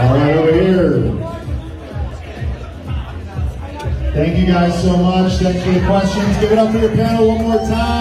All right, over here. Thank you guys so much. Thanks for the questions. Give it up for your panel one more time.